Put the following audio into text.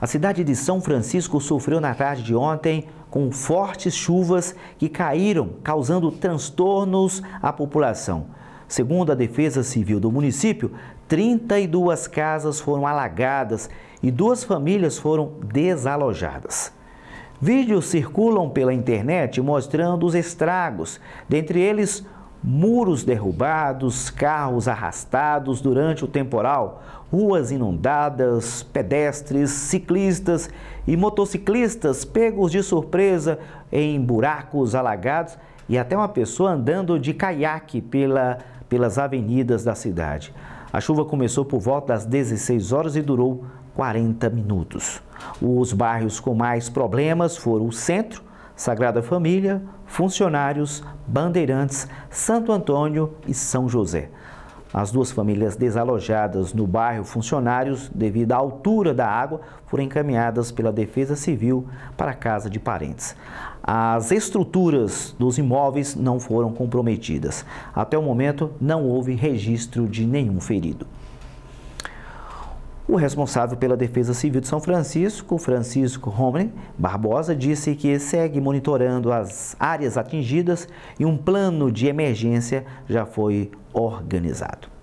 A cidade de São Francisco sofreu na tarde de ontem com fortes chuvas que caíram, causando transtornos à população. Segundo a Defesa Civil do município, 32 casas foram alagadas e duas famílias foram desalojadas. Vídeos circulam pela internet mostrando os estragos, dentre eles muros derrubados, carros arrastados durante o temporal, ruas inundadas, pedestres, ciclistas e motociclistas pegos de surpresa em buracos alagados e até uma pessoa andando de caiaque pela, pelas avenidas da cidade. A chuva começou por volta das 16 horas e durou 40 minutos. Os bairros com mais problemas foram o centro, Sagrada Família, Funcionários, Bandeirantes, Santo Antônio e São José. As duas famílias desalojadas no bairro Funcionários, devido à altura da água, foram encaminhadas pela Defesa Civil para a casa de parentes. As estruturas dos imóveis não foram comprometidas. Até o momento, não houve registro de nenhum ferido. O responsável pela Defesa Civil de São Francisco, Francisco Romney Barbosa, disse que segue monitorando as áreas atingidas e um plano de emergência já foi organizado.